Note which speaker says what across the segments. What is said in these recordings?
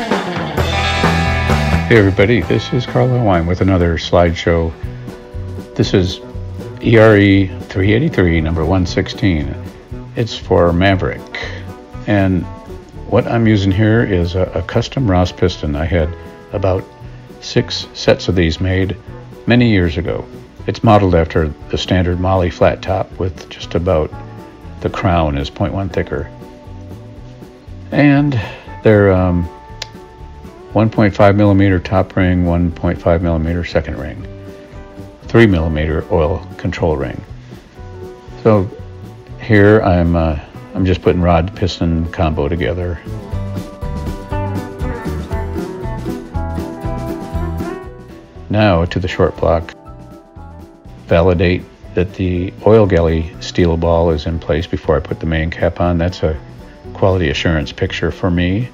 Speaker 1: Hey everybody, this is Carl Ellwein with another slideshow. This is ERE 383, number 116. It's for Maverick. And what I'm using here is a, a custom Ross piston. I had about six sets of these made many years ago. It's modeled after the standard Mahle flat top with just about the crown is 0.1 thicker. And they're um, 1.5 millimeter top ring, 1.5 millimeter second ring, 3 millimeter oil control ring. So here I'm uh, I'm just putting rod piston combo together. Now to the short block. Validate that the oil galley steel ball is in place before I put the main cap on. That's a quality assurance picture for me.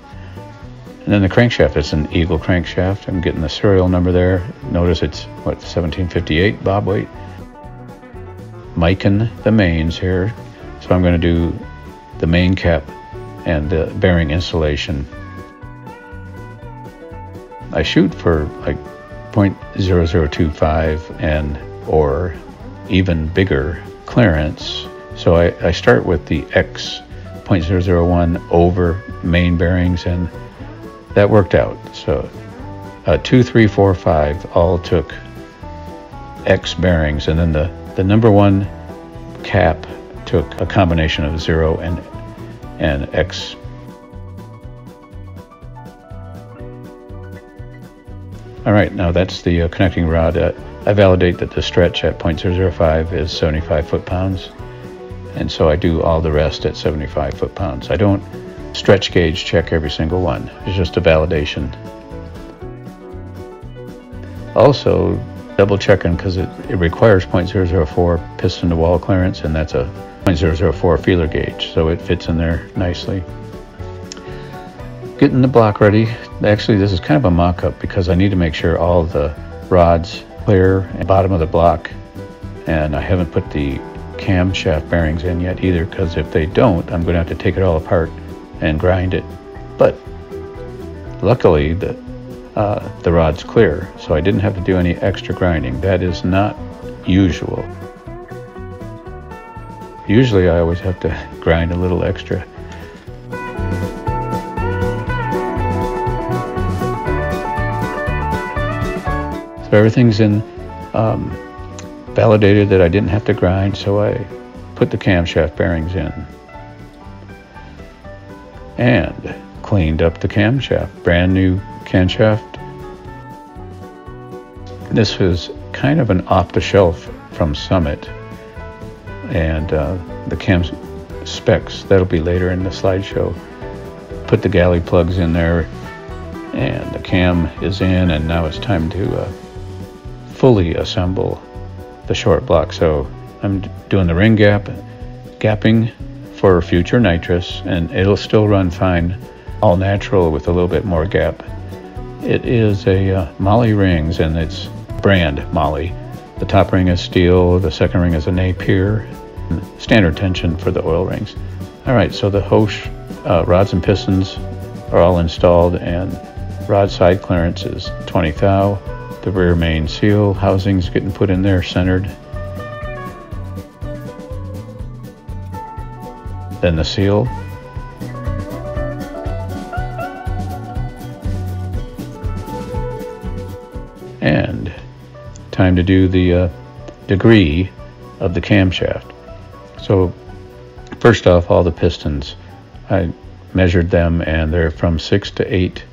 Speaker 1: And then the crankshaft, it's an Eagle crankshaft. I'm getting the serial number there. Notice it's, what, 1758 bob weight. Miking the mains here. So I'm going to do the main cap and the bearing installation. I shoot for like 0.0025 and or even bigger clearance. So I, I start with the X 0.001 over main bearings and that worked out. So uh, two, three, four, five all took X bearings, and then the, the number one cap took a combination of zero and and X. All right, now that's the uh, connecting rod. Uh, I validate that the stretch at 0.005 is 75 foot-pounds, and so I do all the rest at 75 foot-pounds. I don't stretch gauge check every single one. It's just a validation. Also, double checking because it, it requires 0.004 piston to wall clearance and that's a 0.004 feeler gauge, so it fits in there nicely. Getting the block ready. Actually, this is kind of a mock-up because I need to make sure all the rods clear and bottom of the block and I haven't put the camshaft bearings in yet either because if they don't, I'm going to have to take it all apart and grind it. But luckily, the, uh, the rod's clear, so I didn't have to do any extra grinding. That is not usual. Usually, I always have to grind a little extra. So everything's in um, validated that I didn't have to grind, so I put the camshaft bearings in and cleaned up the camshaft. Brand new camshaft. This was kind of an off the shelf from Summit. And uh, the cam specs, that'll be later in the slideshow. Put the galley plugs in there, and the cam is in, and now it's time to uh, fully assemble the short block. So I'm doing the ring gap, gapping for future nitrous, and it'll still run fine, all natural with a little bit more gap. It is a uh, Mahle rings, and it's brand Mahle. The top ring is steel, the second ring is a Napier, standard tension for the oil rings. All right, so the Hoesch uh, rods and pistons are all installed, and rod side clearance is 20 thou. The rear main seal housing's getting put in there, centered. Then the seal. And time to do the uh, degree of the camshaft. So first off, all the pistons, I measured them and they're from six to eight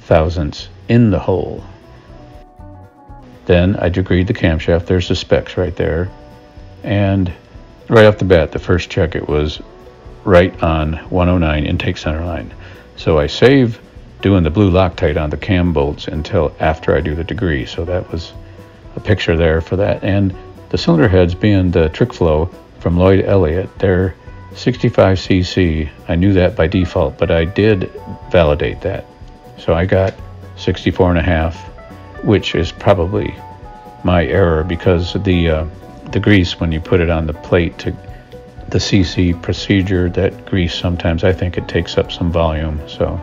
Speaker 1: thousandths in the hole. Then I degreed the camshaft. There's the specs right there. And right off the bat, the first check it was right on 109 intake center line. So I save doing the blue Loctite on the cam bolts until after I do the degree. So that was a picture there for that. And the cylinder heads being the trick flow from Lloyd Elliott, they're 65cc. I knew that by default, but I did validate that. So I got 64 and a half, which is probably my error because the uh, the grease when you put it on the plate to the CC procedure that grease sometimes I think it takes up some volume. So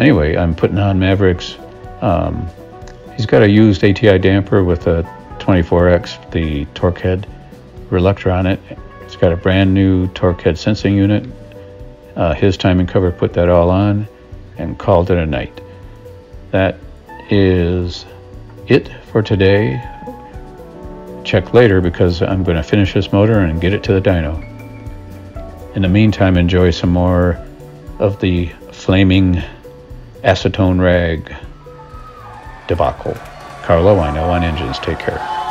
Speaker 1: anyway, I'm putting on Mavericks. Um, he's got a used ATI damper with a 24X, the Torqhead reluctor on it. It's got a brand new Torqhead sensing unit. Uh, his timing cover put that all on and called it a night. That is it for today. Check later because I'm going to finish this motor and get it to the dyno. In the meantime, enjoy some more of the flaming acetone rag debacle. Carlo, I know on engines. Take care.